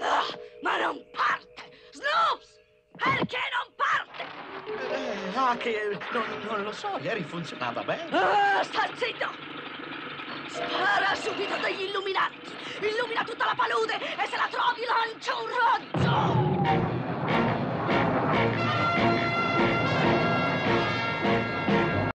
Ah, ma non parte! Snoops! Perché non parte? Eh, ah, che non, non, lo so, ieri funzionava bene. Ah, sta zitto! Spara subito degli illuminati! Illumina tutta la palude e se la